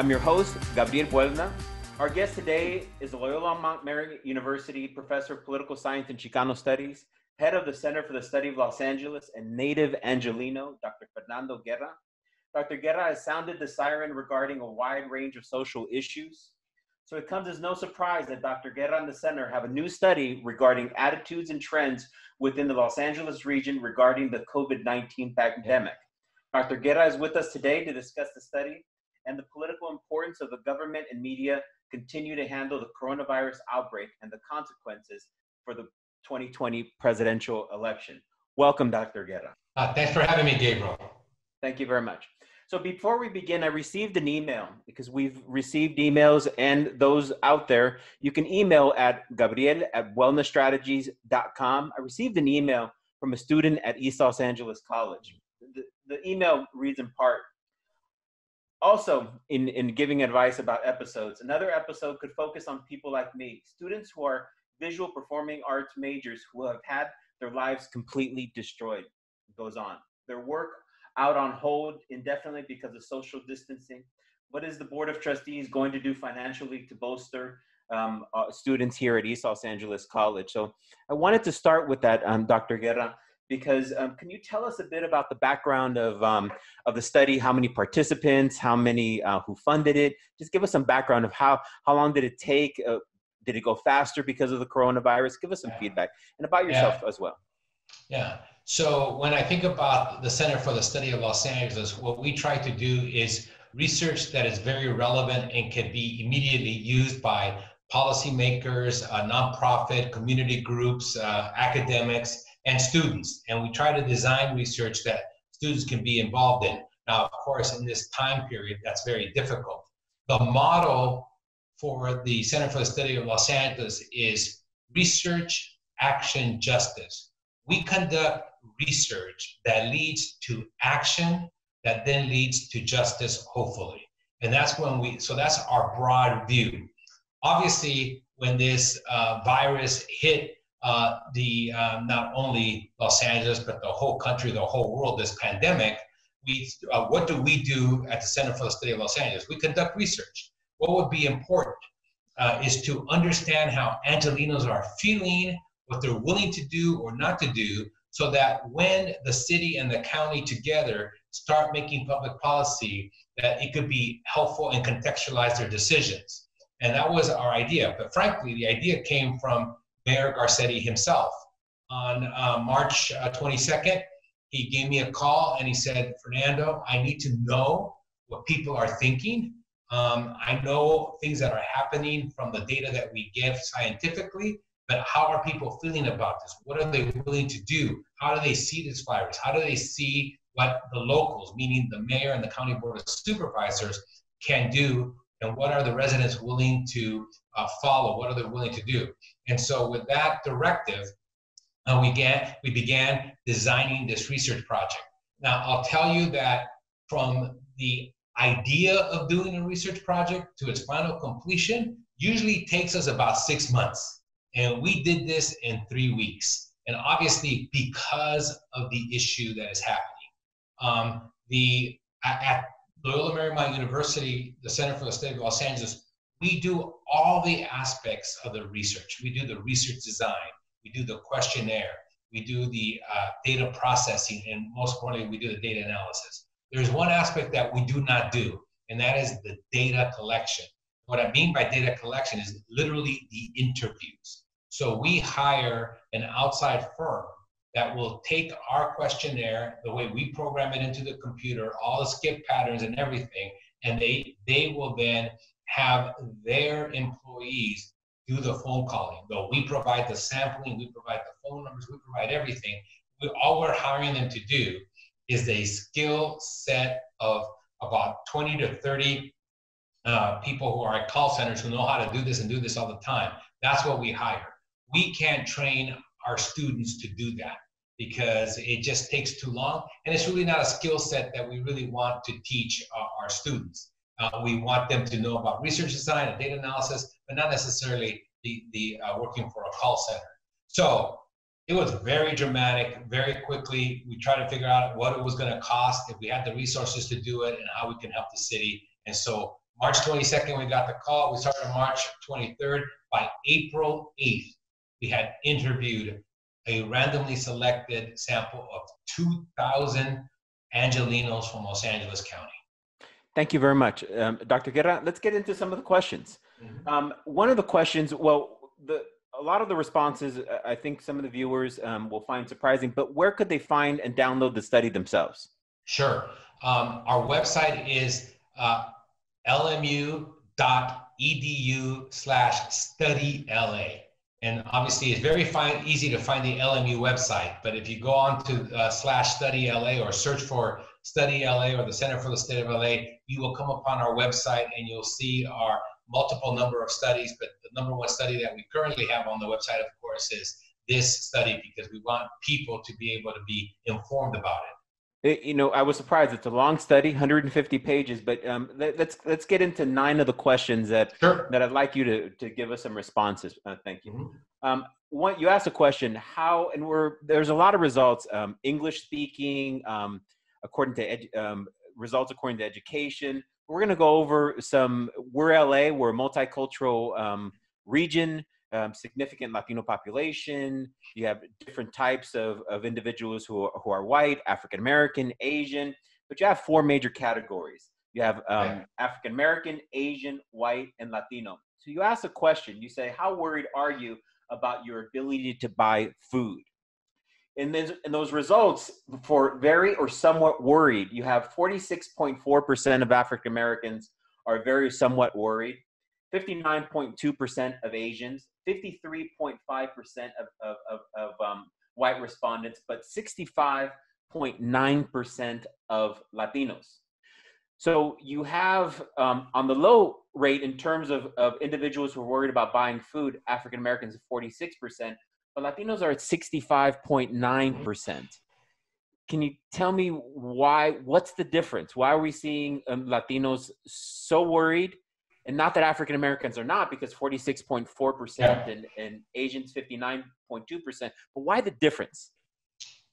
I'm your host, Gabriel Buelna. Our guest today is Loyola Marymount University professor of political science and Chicano studies, head of the Center for the Study of Los Angeles and native Angelino, Dr. Fernando Guerra. Dr. Guerra has sounded the siren regarding a wide range of social issues. So it comes as no surprise that Dr. Guerra and the center have a new study regarding attitudes and trends within the Los Angeles region regarding the COVID 19 pandemic. Dr. Guerra is with us today to discuss the study and the political importance of the government and media continue to handle the coronavirus outbreak and the consequences for the 2020 presidential election. Welcome, Dr. Guerra. Uh, thanks for having me, Gabriel. Thank you very much. So before we begin, I received an email because we've received emails and those out there, you can email at gabriel at wellnessstrategies.com. I received an email from a student at East Los Angeles College. The, the email reads in part, also in, in giving advice about episodes, another episode could focus on people like me, students who are visual performing arts majors who have had their lives completely destroyed. It goes on. Their work out on hold indefinitely because of social distancing? What is the Board of Trustees going to do financially to bolster um, uh, students here at East Los Angeles College? So I wanted to start with that, um, Dr. Guerra, because um, can you tell us a bit about the background of, um, of the study, how many participants, how many uh, who funded it? Just give us some background of how, how long did it take? Uh, did it go faster because of the coronavirus? Give us some feedback and about yourself yeah. as well. Yeah. So when I think about the Center for the Study of Los Angeles, what we try to do is research that is very relevant and can be immediately used by policymakers, uh, nonprofit, community groups, uh, academics, and students. And we try to design research that students can be involved in. Now, of course, in this time period, that's very difficult. The model for the Center for the Study of Los Angeles is research, action, justice. We conduct research that leads to action that then leads to justice, hopefully. And that's when we, so that's our broad view. Obviously, when this uh, virus hit uh, the um, not only Los Angeles but the whole country, the whole world, this pandemic, we uh, what do we do at the Center for the Study of Los Angeles? We conduct research. What would be important uh, is to understand how Angelinos are feeling, what they're willing to do or not to do, so that when the city and the county together start making public policy, that it could be helpful and contextualize their decisions. And that was our idea. But frankly, the idea came from Mayor Garcetti himself. On uh, March uh, 22nd, he gave me a call and he said, Fernando, I need to know what people are thinking. Um, I know things that are happening from the data that we give scientifically, but how are people feeling about this? What are they willing to do? How do they see this virus? How do they see what the locals, meaning the mayor and the county board of supervisors, can do? And what are the residents willing to uh, follow? What are they willing to do? And so, with that directive, uh, we, began, we began designing this research project. Now, I'll tell you that from the idea of doing a research project to its final completion usually takes us about six months. And we did this in three weeks. And obviously, because of the issue that is happening, um, the at, Loyola Marymount University, the Center for the Study of Los Angeles, we do all the aspects of the research. We do the research design, we do the questionnaire, we do the uh, data processing, and most importantly, we do the data analysis. There's one aspect that we do not do, and that is the data collection. What I mean by data collection is literally the interviews. So we hire an outside firm that will take our questionnaire, the way we program it into the computer, all the skip patterns and everything, and they they will then have their employees do the phone calling. Though we provide the sampling, we provide the phone numbers, we provide everything. We, all we're hiring them to do is a skill set of about 20 to 30 uh, people who are at call centers who know how to do this and do this all the time. That's what we hire. We can't train our students to do that because it just takes too long. And it's really not a skill set that we really want to teach uh, our students. Uh, we want them to know about research design and data analysis, but not necessarily the, the uh, working for a call center. So it was very dramatic, very quickly. We tried to figure out what it was going to cost, if we had the resources to do it, and how we can help the city. And so March 22nd, we got the call. We started March 23rd. By April 8th, we had interviewed a randomly selected sample of 2,000 Angelinos from Los Angeles County. Thank you very much. Um, Dr. Guerra, let's get into some of the questions. Mm-hmm. Um, one of the questions, well, the, a lot of the responses, uh, I think some of the viewers um, will find surprising, but where could they find and download the study themselves? Sure. Um, our website is uh, lmu.edu slash study LA. And obviously, it's very fine, easy to find the LMU website. But if you go on to uh, slash study LA or search for study LA or the Center for the State of LA, you will come upon our website and you'll see our multiple number of studies. But the number one study that we currently have on the website, of course, is this study because we want people to be able to be informed about it. It, you know, I was surprised. It's a long study, 150 pages, but um, let, us let's, let's get into nine of the questions that sure. that I'd like you to to give us some responses. Uh, thank you. Mm-hmm. Um, one, you asked a question: How and we're there's a lot of results. Um, English speaking, um, according to edu- um, results according to education. We're going to go over some. We're LA. We're a multicultural um, region um, significant Latino population. You have different types of, of individuals who are, who are white, African American, Asian, but you have four major categories. You have um, African American, Asian, white, and Latino. So you ask a question. You say, "How worried are you about your ability to buy food?" In, in those results, for very or somewhat worried, you have 46.4% of African Americans are very somewhat worried. 59.2% of Asians, 53.5% of, of, of, of um, white respondents, but 65.9% of Latinos. So you have um, on the low rate in terms of, of individuals who are worried about buying food, African Americans 46%, but Latinos are at 65.9%. Can you tell me why? What's the difference? Why are we seeing um, Latinos so worried and not that African Americans are not, because 46.4% yeah. and, and Asians 59.2%. But why the difference?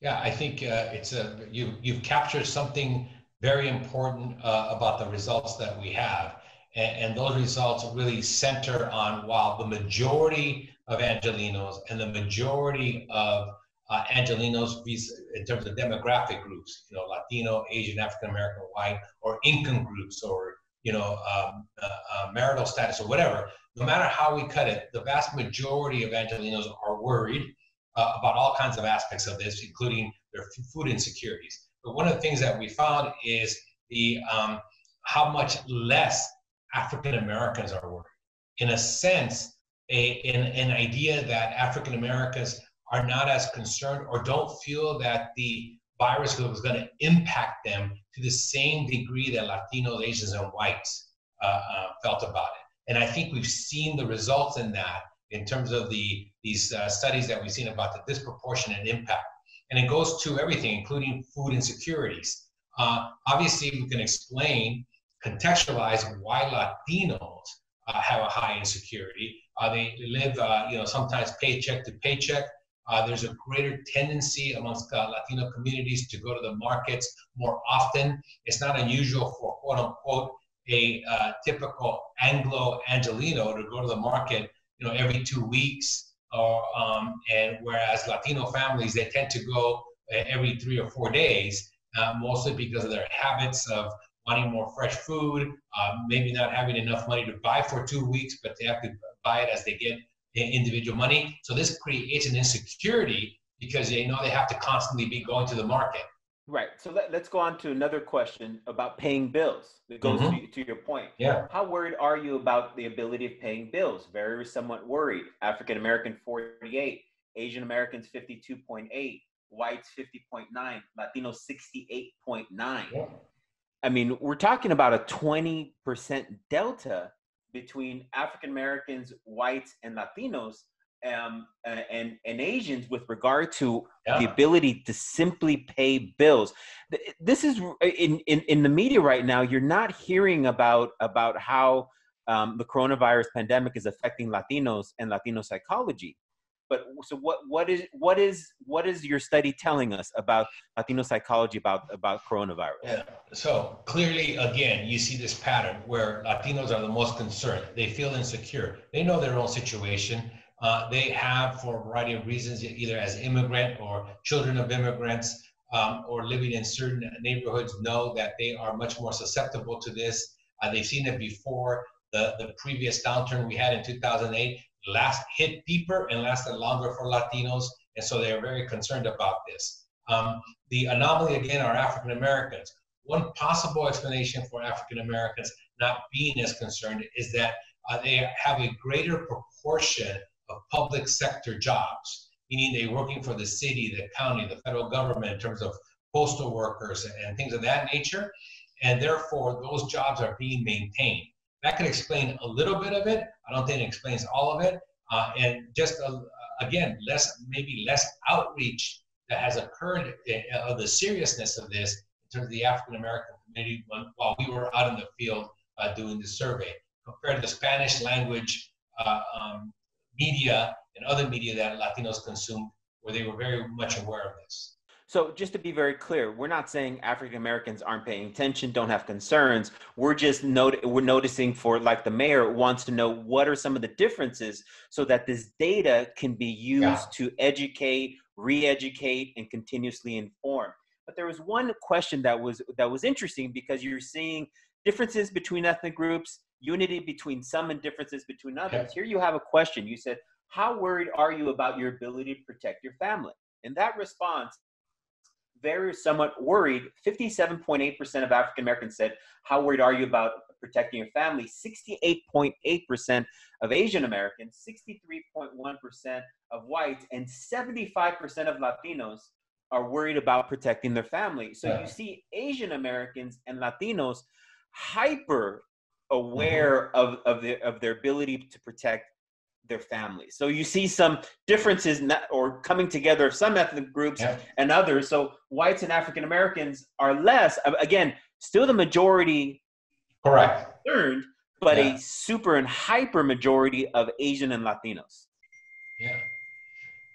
Yeah, I think uh, it's a you you've captured something very important uh, about the results that we have, and, and, those results really center on while the majority of Angelinos and the majority of uh, Angelinos in terms of demographic groups, you know, Latino, Asian, African American, white, or income groups, or you know, um, uh, uh, marital status or whatever, no matter how we cut it, the vast majority of Angelinos are worried uh, about all kinds of aspects of this, including their food insecurities. But one of the things that we found is the um, how much less African Americans are worried. In a sense, a, an, an idea that African Americans are not as concerned or don't feel that the virus was going to impact them to the same degree that Latinos, Asians, and whites uh, uh, felt about it. And I think we've seen the results in that in terms of the these uh, studies that we've seen about the disproportionate impact. And it goes to everything, including food insecurities. Uh, obviously, we can explain, contextualize why Latinos uh, have a high insecurity. Uh, they live, you know, sometimes paycheck to paycheck. Uh, there's a greater tendency amongst uh, Latino communities to go to the markets more often. It's not unusual for quote unquote a uh, typical Anglo Angelino to go to the market, you know, every two weeks, or um, and whereas Latino families they tend to go uh, every three or four days, uh, mostly because of their habits of wanting more fresh food, uh, maybe not having enough money to buy for two weeks, but they have to buy it as they get individual money. So this creates an insecurity because they know they have to constantly be going to the market. Right. So let, us go on to another question about paying bills. It goes mm-hmm. to, to, your point. Yeah. How worried are you about the ability of paying bills? Very somewhat worried. African American 48, Asian Americans 52.8, whites 50.9, Latinos 68.9. Yeah. I mean, we're talking about a 20% delta between African Americans, whites, and Latinos, um, and and Asians with regard to yeah. the ability to simply pay bills. This is in, in in the media right now. You're not hearing about about how um, the coronavirus pandemic is affecting Latinos and Latino psychology. But so what what is what is what is your study telling us about latino psychology about about coronavirus? Yeah so clearly again you see this pattern where latinos are the most concerned. They feel insecure. They know their own situation. Uh, they have for a variety of reasons either as immigrant or children of immigrants um, or living in certain neighborhoods know that they are much more susceptible to this. Uh, they've seen it before. The, the previous downturn we had in 2008 last hit deeper and lasted longer for Latinos, and so they are very concerned about this. Um, the anomaly again are African Americans. One possible explanation for African Americans not being as concerned is that uh, they have a greater proportion of public sector jobs, meaning they're working for the city, the county, the federal government in terms of postal workers and things of that nature. And therefore, those jobs are being maintained. That can explain a little bit of it. I don't think it explains all of it. Uh, and just uh, again, less maybe less outreach that has occurred uh, of the seriousness of this in terms of the African American community when, while we were out in the field uh, doing the survey, compared to the Spanish language uh, um, media and other media that Latinos consumed, where they were very much aware of this. So just to be very clear, we're not saying African Americans aren't paying attention, don't have concerns. We're just not- we're noticing for like the mayor wants to know what are some of the differences so that this data can be used yeah. to educate, re-educate, and continuously inform. But there was one question that was that was interesting because you're seeing differences between ethnic groups, unity between some, and differences between others. Here you have a question. You said, "How worried are you about your ability to protect your family?" In that response, very somewhat worried. 57.8% of African Americans said, How worried are you about protecting your family? 68.8% of Asian Americans, 63.1% of whites, and 75% of Latinos are worried about protecting their family. So yeah. you see Asian Americans and Latinos hyper aware mm-hmm. of, of, the, of their ability to protect their families. So you see some differences or coming together of some ethnic groups yeah. and others. So whites and African Americans are less, again, still the majority correct concerned, but yeah. a super and hyper majority of Asian and Latinos. Yeah.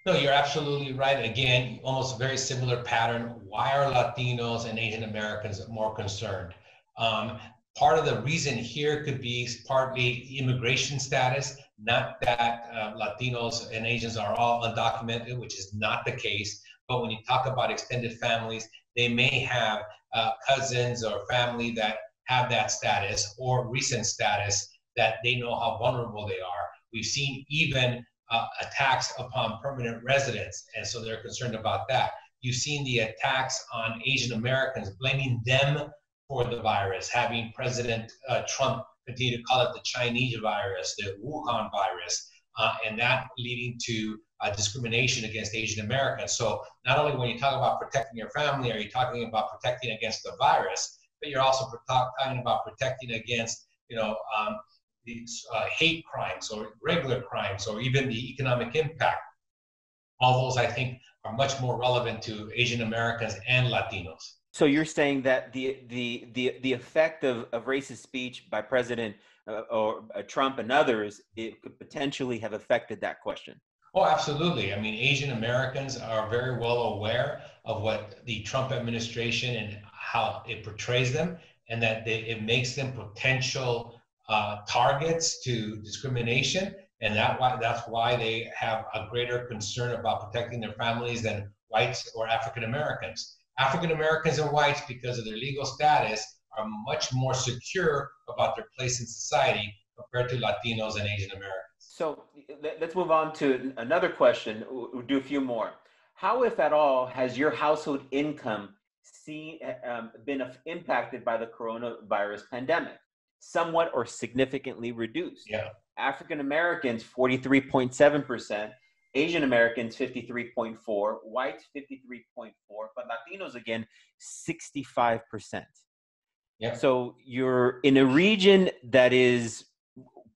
No, you're absolutely right. Again, almost a very similar pattern. Why are Latinos and Asian Americans more concerned? Um, part of the reason here could be partly immigration status. Not that uh, Latinos and Asians are all undocumented, which is not the case. But when you talk about extended families, they may have uh, cousins or family that have that status or recent status that they know how vulnerable they are. We've seen even uh, attacks upon permanent residents, and so they're concerned about that. You've seen the attacks on Asian Americans, blaming them for the virus, having President uh, Trump continue to call it the Chinese virus, the Wuhan virus, uh, and that leading to uh, discrimination against Asian Americans. So not only when you talk about protecting your family, are you talking about protecting against the virus, but you're also talking about protecting against, you know, um, these uh, hate crimes or regular crimes or even the economic impact. All those, I think, are much more relevant to Asian Americans and Latinos. So you're saying that the the the the effect of, of racist speech by President uh, or uh, Trump and others it could potentially have affected that question. Oh, absolutely. I mean, Asian Americans are very well aware of what the Trump administration and how it portrays them, and that they, it makes them potential uh, targets to discrimination, and that why that's why they have a greater concern about protecting their families than whites or African Americans. African Americans and whites, because of their legal status, are much more secure about their place in society compared to Latinos and Asian Americans. So let's move on to another question. We'll do a few more. How, if at all, has your household income seen, um, been impacted by the coronavirus pandemic? Somewhat or significantly reduced. Yeah. African Americans, 43.7%, Asian Americans 53.4, whites 53.4, but Latinos again 65%. Yeah. So you're in a region that is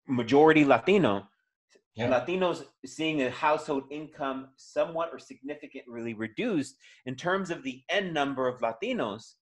majority Latino. Yeah. Latinos seeing a household income somewhat or significantly reduced in terms of the end number of Latinos.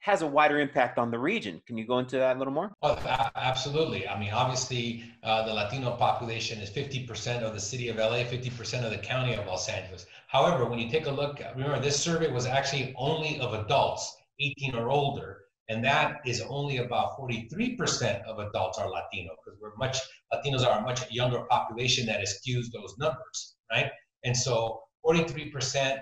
Has a wider impact on the region. Can you go into that a little more? Oh, absolutely. I mean, obviously, uh, the Latino population is 50% of the city of LA, 50% of the county of Los Angeles. However, when you take a look, remember, this survey was actually only of adults 18 or older. And that is only about 43% of adults are Latino because we're much, Latinos are a much younger population that skews those numbers, right? And so 43%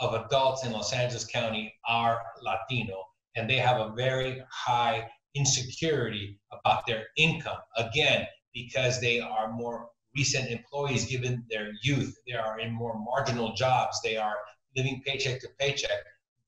of adults in Los Angeles County are Latino, and they have a very high insecurity about their income. Again, because they are more recent employees given their youth, they are in more marginal jobs, they are living paycheck to paycheck,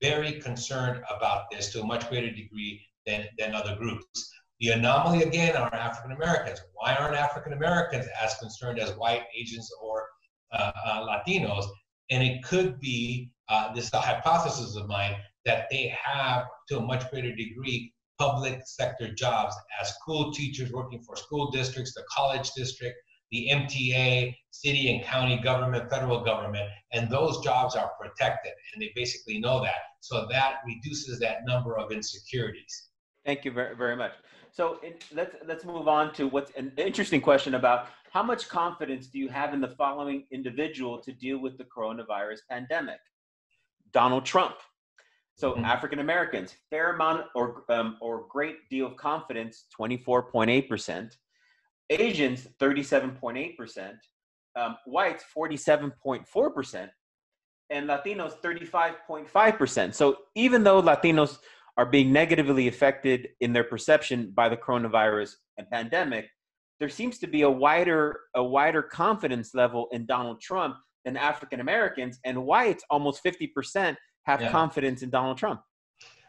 very concerned about this to a much greater degree than, than other groups. The anomaly again are African Americans. Why aren't African Americans as concerned as white, Asians, or uh, uh, Latinos? And it could be uh, this is a hypothesis of mine that they have to a much greater degree public sector jobs as school teachers working for school districts, the college district, the MTA, city and county government, federal government, and those jobs are protected, and they basically know that. So that reduces that number of insecurities. Thank you very, very much. So let's let's move on to what's an interesting question about how much confidence do you have in the following individual to deal with the coronavirus pandemic? Donald Trump. So mm-hmm. African Americans, fair amount or um, or great deal of confidence, twenty four point eight percent. Asians, thirty seven point eight percent. Um, whites, forty seven point four percent, and Latinos, thirty five point five percent. So even though Latinos are being negatively affected in their perception by the coronavirus and pandemic, there seems to be a wider a wider confidence level in Donald Trump than African Americans, and whites almost fifty percent have yeah. confidence in Donald Trump.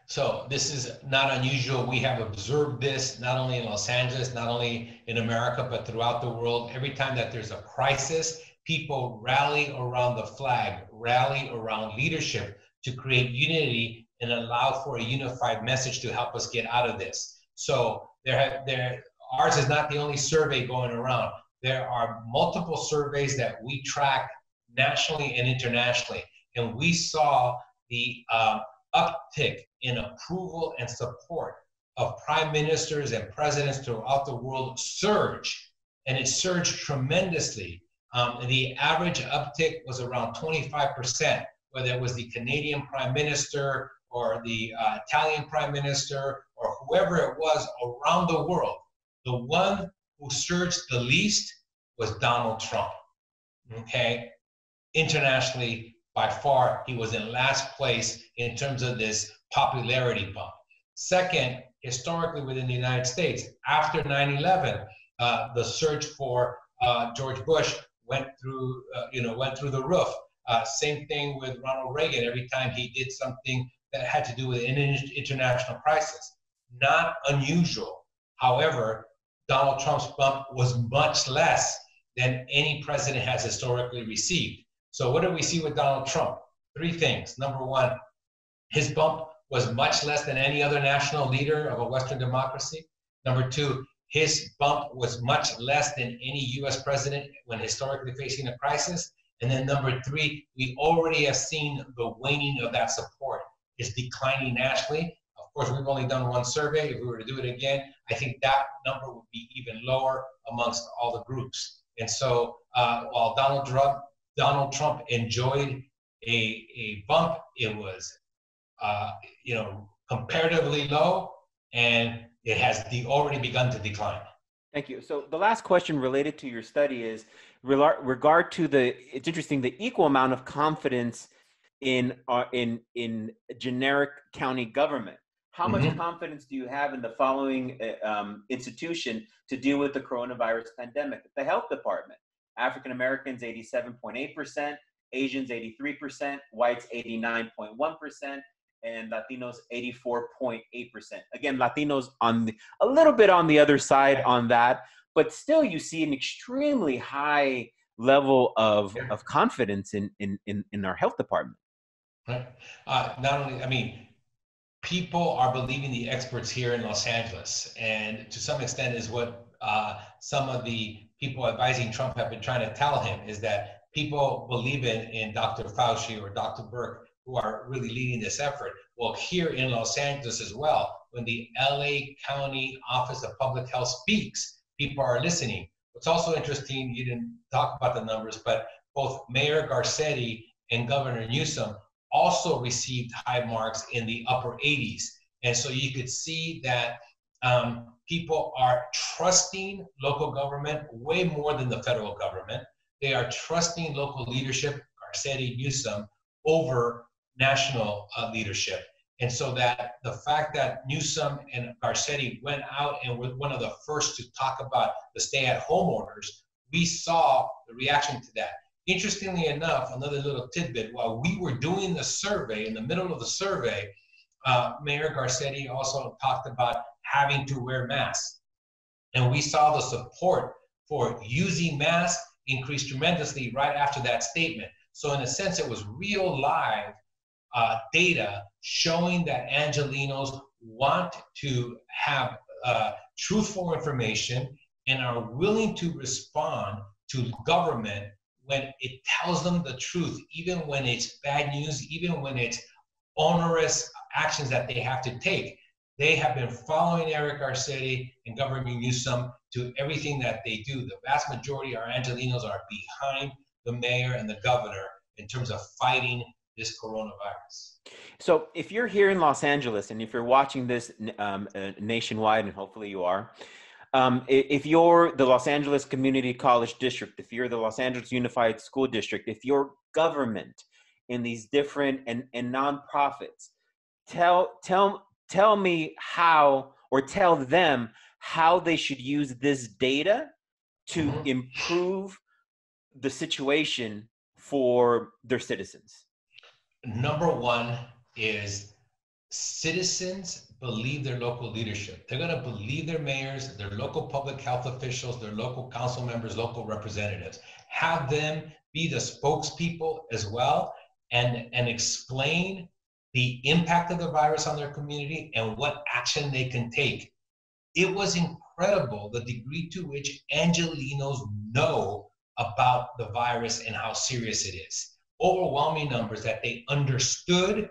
So this is not unusual. We have observed this not only in Los Angeles, not only in America, but throughout the world. Every time that there's a crisis, people rally around the flag, rally around leadership to create unity and allow for a unified message to help us get out of this. So there have there ours is not the only survey going around. There are multiple surveys that we track nationally and internationally, and we saw the um, uptick in approval and support of prime ministers and presidents throughout the world surge, and it surged tremendously. Um, the average uptick was around 25%, whether it was the Canadian prime minister or the uh, Italian prime minister or whoever it was around the world. The one who surged the least was Donald Trump. Okay, internationally, by far, he was in last place in terms of this popularity bump. Second, historically within the United States, after 9 11, uh, the search for uh, George Bush went through, uh, you know, went through the roof. Uh, same thing with Ronald Reagan. Every time he did something that had to do with an international crisis, not unusual. However, Donald Trump's bump was much less than any president has historically received. So what do we see with Donald Trump? Three things. Number one, his bump was much less than any other national leader of a Western democracy. Number two, his bump was much less than any US president when historically facing a crisis. And then number three, we already have seen the waning of that support. It's declining nationally. Of course, we've only done one survey. If we were to do it again, I think that number would be even lower amongst all the groups. And so uh, while Donald Trump Donald Trump enjoyed a, a bump, it was, uh, you know, comparatively low, and it has de- already begun to decline. Thank you. So the last question related to your study is regard to the. It's interesting the equal amount of confidence in uh, in in generic county government. How much mm-hmm. confidence do you have in the following uh, um, institution to deal with the coronavirus pandemic? The health department, African Americans 87.8%, Asians 83%, whites 89.1%, and Latinos 84.8%. Again, Latinos on the, a little bit on the other side on that, but still you see an extremely high level of, of confidence in, in, in, in our health department. Right. Uh, not only, I mean, people are believing the experts here in Los Angeles, and to some extent is what uh, some of the people advising Trump have been trying to tell him is that people believe in, in Dr. Fauci or Dr. Birx, who are really leading this effort. Well, here in Los Angeles as well, when the LA County Office of Public Health speaks, people are listening. What's also interesting, you didn't talk about the numbers, but both Mayor Garcetti and Governor Newsom also received high marks in the upper 80s. And so you could see that um, people are trusting local government way more than the federal government. They are trusting local leadership, Garcetti, Newsom, over national uh, leadership. And so that the fact that Newsom and Garcetti went out and were one of the first to talk about the stay-at-home orders, we saw the reaction to that. Interestingly enough, another little tidbit, while we were doing the survey, in the middle of the survey, uh, Mayor Garcetti also talked about having to wear masks. And we saw the support for using masks increase tremendously right after that statement. So in a sense, it was real live uh, data showing that Angelinos want to have uh, truthful information and are willing to respond to government when it tells them the truth, even when it's bad news, even when it's onerous actions that they have to take. They have been following Eric Garcetti and Governor Newsom to everything that they do. The vast majority of our Angelenos are behind the mayor and the governor in terms of fighting this coronavirus. So, if you're here in Los Angeles and if you're watching this um, uh, nationwide, and hopefully you are, um, if you're the Los Angeles Community College District, if you're the Los Angeles Unified School District, if your government in these different and, and nonprofits, tell tell tell me how or tell them how they should use this data to mm-hmm. improve the situation for their citizens? Number one is citizens believe their local leadership. They're going to believe their mayors, their local public health officials, their local council members, local representatives. Have them be the spokespeople as well and, and explain the impact of the virus on their community and what action they can take. It was incredible the degree to which Angelinos know about the virus and how serious it is. Overwhelming numbers that they understood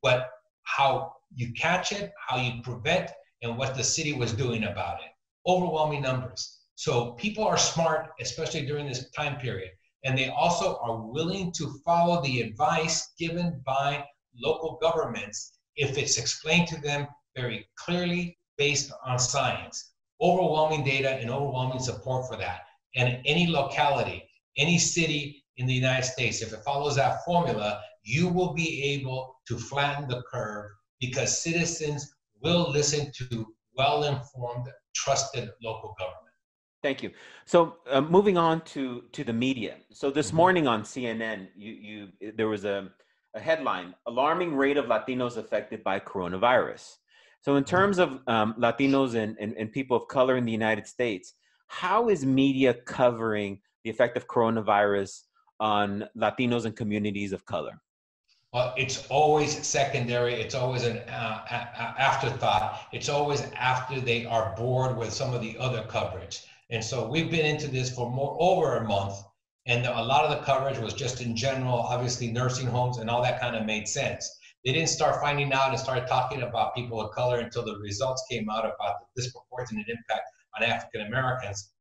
what how you catch it, how you prevent, and what the city was doing about it. Overwhelming numbers. So people are smart, especially during this time period, and they also are willing to follow the advice given by local governments if it's explained to them very clearly based on science. Overwhelming data and overwhelming support for that and any locality, any city in the United States, if it follows that formula, you will be able to flatten the curve because citizens will listen to well informed, trusted local government. Thank you. So, uh, moving on to, to the media. So, this mm-hmm. morning on CNN, you, you, there was a, a headline Alarming rate of Latinos affected by coronavirus. So, in mm-hmm. terms of um, Latinos and, and, and people of color in the United States, how is media covering the effect of coronavirus on Latinos and communities of color? Well, it's always secondary. It's always an uh, a- afterthought. It's always after they are bored with some of the other coverage. And so we've been into this for more over a month, and a lot of the coverage was just in general, obviously nursing homes and all that kind of made sense. They didn't start finding out and start talking about people of color until the results came out about the disproportionate impact on African Americans,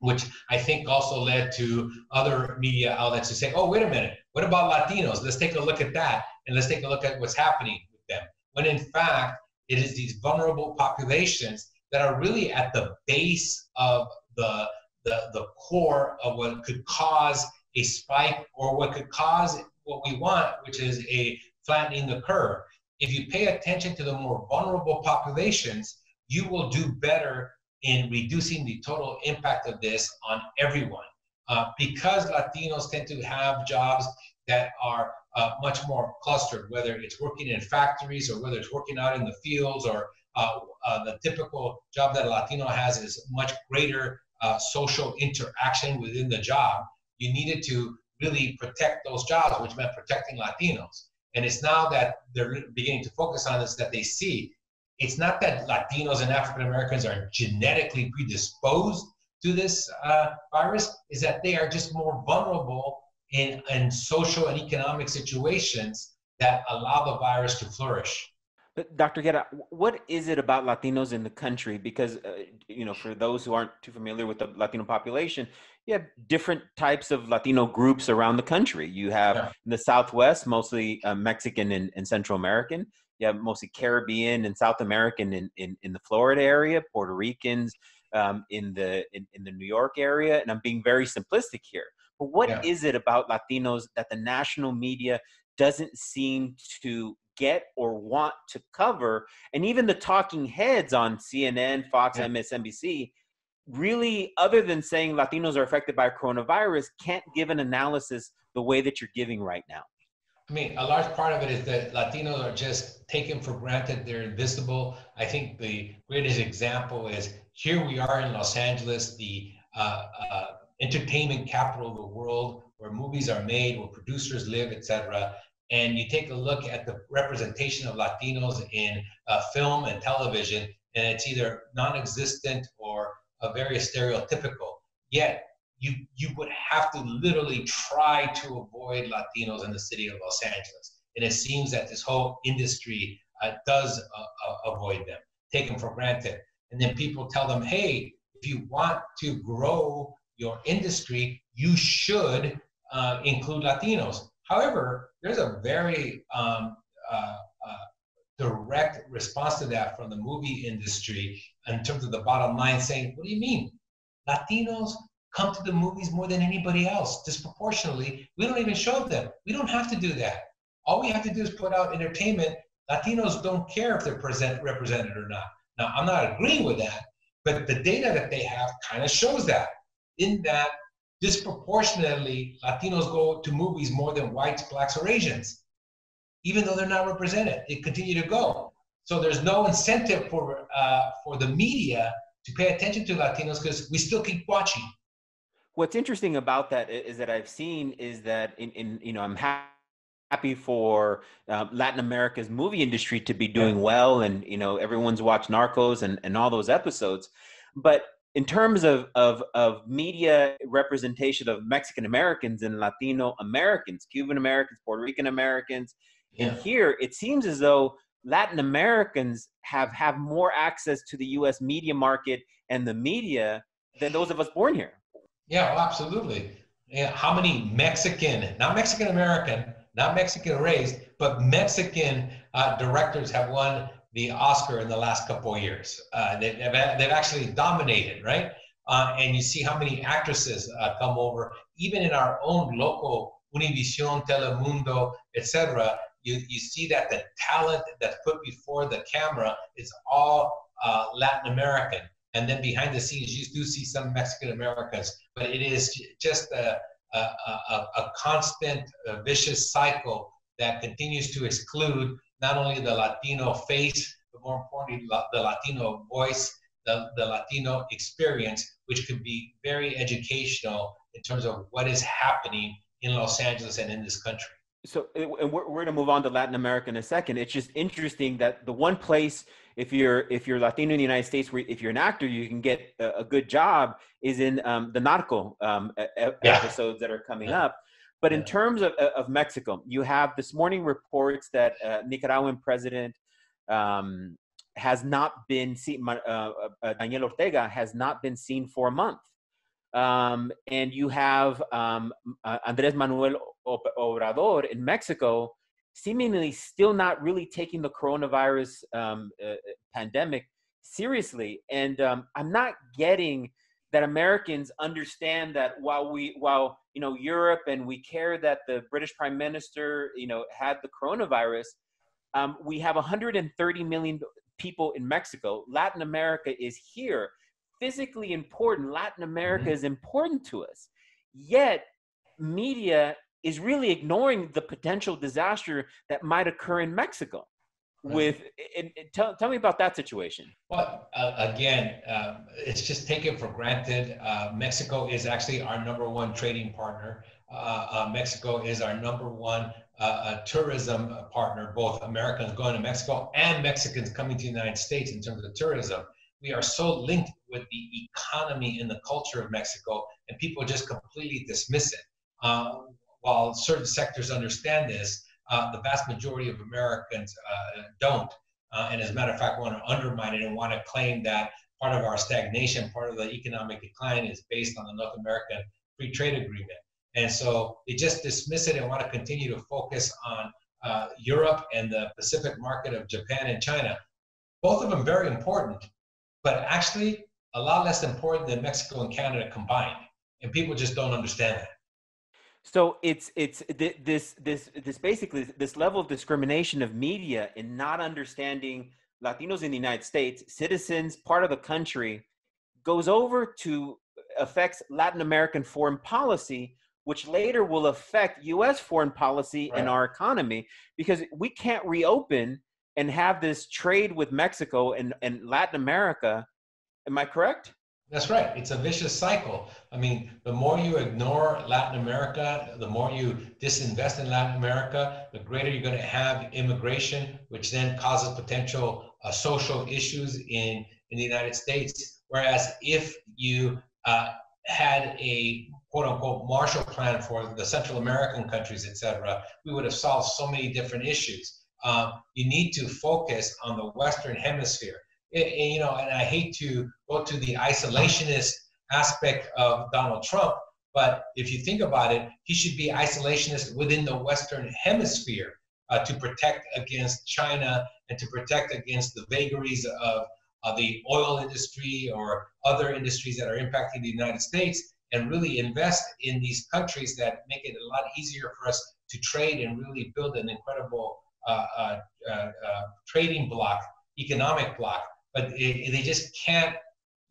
which I think also led to other media outlets to say, oh, wait a minute, what about Latinos? Let's take a look at that and let's take a look at what's happening with them. When in fact, it is these vulnerable populations that are really at the base of the, the, the core of what could cause a spike or what could cause what we want, which is a flattening the curve. If you pay attention to the more vulnerable populations, you will do better in reducing the total impact of this on everyone. Uh, because Latinos tend to have jobs that are uh, much more clustered, whether it's working in factories or whether it's working out in the fields or uh, uh the typical job that a Latino has is much greater uh, social interaction within the job. You needed to really protect those jobs, which meant protecting Latinos. And it's now that they're beginning to focus on this that they see it's not that Latinos and African Americans are genetically predisposed to this uh, virus, is that they are just more vulnerable in, in social and economic situations that allow the virus to flourish. But Dr. Guerra, what is it about Latinos in the country? Because, uh, you know, for those who aren't too familiar with the Latino population, you have different types of Latino groups around the country. You have yeah. in the Southwest, mostly uh, Mexican and, and, Central American. You have mostly Caribbean and South American in, in, in the Florida area, Puerto Ricans um, in, the, in, in, the New York area. And I'm being very simplistic here. But what yeah. is it about Latinos that the national media doesn't seem to get or want to cover. And even the talking heads on CNN, Fox, yeah. MSNBC, really, other than saying Latinos are affected by coronavirus, can't give an analysis the way that you're giving right now. I mean, a large part of it is that Latinos are just taken for granted. They're invisible. I think the greatest example is here we are in Los Angeles, the uh, uh, entertainment capital of the world, where movies are made, where producers live, etc and you take a look at the representation of Latinos in uh, film and television, and it's either non-existent or uh, very stereotypical. Yet you you would have to literally try to avoid Latinos in the city of Los Angeles, and it seems that this whole industry uh, does uh, uh, avoid them, take them for granted. And then people tell them, hey, if you want to grow your industry, you should uh, include Latinos. However, there's a very um, uh, uh, direct response to that from the movie industry in terms of the bottom line saying, what do you mean? Latinos come to the movies more than anybody else, disproportionately. We don't even show them. We don't have to do that. All we have to do is put out entertainment. Latinos don't care if they're present, represented or not. Now, I'm not agreeing with that, but the data that they have kind of shows that. In that disproportionately Latinos go to movies more than whites, blacks, or Asians, even though they're not represented. They continue to go. So there's no incentive for uh, for the media to pay attention to Latinos because we still keep watching. What's interesting about that is that I've seen is that in, in you know I'm happy for uh, Latin America's movie industry to be doing well, and you know everyone's watched Narcos and and all those episodes, but in terms of, of, of media representation of Mexican Americans and Latino Americans, Cuban Americans, Puerto Rican Americans, yeah. and here it seems as though Latin Americans have have more access to the U.S. media market and the media than those of us born here. Yeah, well, absolutely. Yeah, how many Mexican, not Mexican American, not Mexican raised, but Mexican uh, directors have won the Oscar in the last couple of years. Uh, they, have they've actually dominated, right? Uh, and you see how many actresses uh, come over, even in our own local Univision, Telemundo, etc. You, you see that the talent that's put before the camera is all uh, Latin American. And then behind the scenes, you do see some Mexican Americans, but it is just a, a, a, a constant, vicious cycle that continues to exclude not only the Latino face, but more importantly, the Latino voice, the, the Latino experience, which could be very educational in terms of what is happening in Los Angeles and in this country. So, and we're, we're going to move on to Latin America in a second. It's just interesting that the one place, if you're if you're Latino in the United States, where if you're an actor, you can get a, a good job, is in um, the Narco um, yeah. episodes that are coming yeah. up. But in terms of, of Mexico, you have this morning reports that uh, Nicaraguan president um, has not been seen, uh, uh, uh, Daniel Ortega has not been seen for a month. Um, and you have um, uh, Andres Manuel Obrador in Mexico seemingly still not really taking the coronavirus um, uh, pandemic seriously. And um, I'm not getting that Americans understand that while we while you know Europe and we care that the British Prime Minister you know had the coronavirus, um, we have 130 million people in Mexico. Latin America is here, physically important. Latin America mm-hmm. is important to us, yet media is really ignoring the potential disaster that might occur in Mexico with and, and tell, tell me about that situation. Well uh, again um, it's just taken for granted. Uh, mexico is actually our number one trading partner. Uh, uh mexico is our number one uh, uh, tourism partner. Both americans going to mexico and mexicans coming to the united states in terms of tourism. We are so linked with the economy and the culture of mexico and people just completely dismiss it. While certain sectors understand this the vast majority of Americans uh, don't. Uh, and as a matter of fact, want to undermine it and want to claim that part of our stagnation, part of the economic decline is based on the North American Free Trade Agreement. And so they just dismiss it and want to continue to focus on uh, Europe and the Pacific market of Japan and China. Both of them very important, but actually a lot less important than Mexico and Canada combined. And people just don't understand that. So it's it's this this this basically this level of discrimination of media in not understanding Latinos in the United States, citizens, part of the country, goes over to affects Latin American foreign policy, which later will affect U.S. foreign policy right. and our economy because we can't reopen and have this trade with Mexico and, and Latin America. Am I correct? That's right. It's a vicious cycle. I mean, the more you ignore Latin America, the more you disinvest in Latin America, the greater you're going to have immigration, which then causes potential uh, social issues in, in the United States. Whereas if you uh, had a quote unquote Marshall Plan for the Central American countries, et cetera, we would have solved so many different issues. Um, you need to focus on the Western Hemisphere you know, and I hate to go to the isolationist aspect of Donald Trump, but if you think about it, he should be isolationist within the Western Hemisphere uh, to protect against China and to protect against the vagaries of uh, the oil industry or other industries that are impacting the United States and really invest in these countries that make it a lot easier for us to trade and really build an incredible uh, uh, uh, uh trading block, economic block but it, they just can't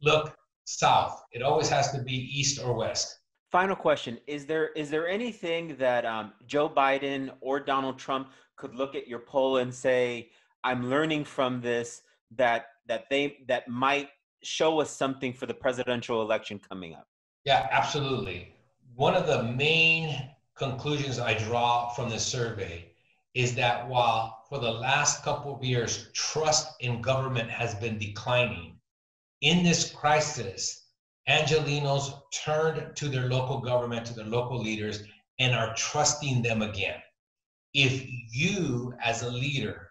look south. It always has to be east or west. Final question: Is there is there anything that um, Joe Biden or Donald Trump could look at your poll and say, "I'm learning from this that that they that might show us something for the presidential election coming up"? Yeah, absolutely. One of the main conclusions I draw from this survey is that while for the last couple of years trust in government has been declining, in this crisis, Angelenos turned to their local government, to their local leaders, and are trusting them again. If you, as a leader,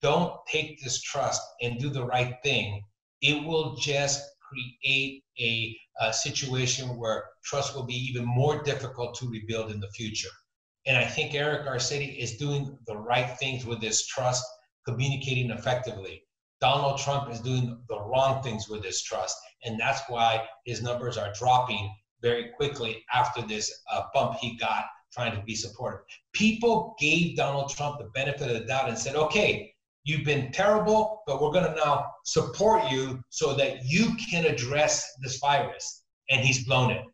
don't take this trust and do the right thing, it will just create a, a situation where trust will be even more difficult to rebuild in the future. And I think Eric Garcetti is doing the right things with this trust, communicating effectively. Donald Trump is doing the wrong things with this trust. And that's why his numbers are dropping very quickly after this uh, bump he got trying to be supportive. People gave Donald Trump the benefit of the doubt and said, okay, you've been terrible, but we're going to now support you so that you can address this virus. And he's blown it.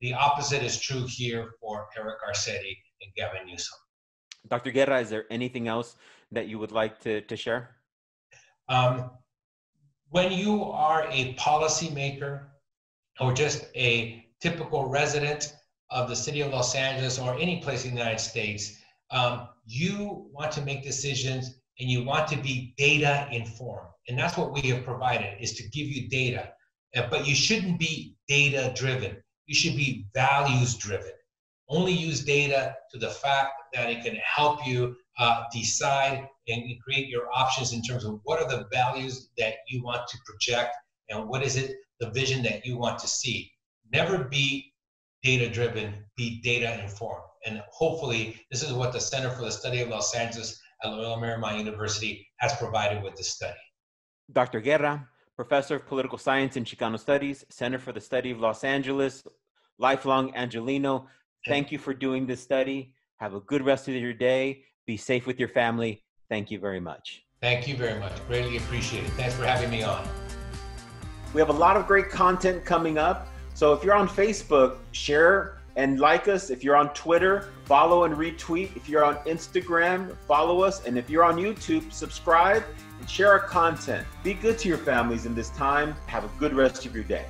The opposite is true here for Eric Garcetti and Gavin Newsom. Dr. Guerra, is there anything else that you would like to, to share? Um, when you are a policymaker or just a typical resident of the city of Los Angeles or any place in the United States, um, you want to make decisions and you want to be data informed. And that's what we have provided is to give you data. Uh, but you shouldn't be data driven. You should be values driven only use data to the fact that it can help you uh, decide and create your options in terms of what are the values that you want to project and what is it the vision that you want to see. Never be data driven be data informed and hopefully this is what the center for the study of los angeles at loyola marymount university has provided with this study. Dr guerra professor of political science and chicano studies center for the study of los angeles lifelong angeleno Thank you for doing this study. Have a good rest of your day. Be safe with your family. Thank you very much. Thank you very much. Greatly appreciate it. Thanks for having me on. We have a lot of great content coming up. So if you're on Facebook, share and like us. If you're on Twitter, follow and retweet. If you're on Instagram, follow us. And if you're on YouTube, subscribe and share our content. Be good to your families in this time. Have a good rest of your day.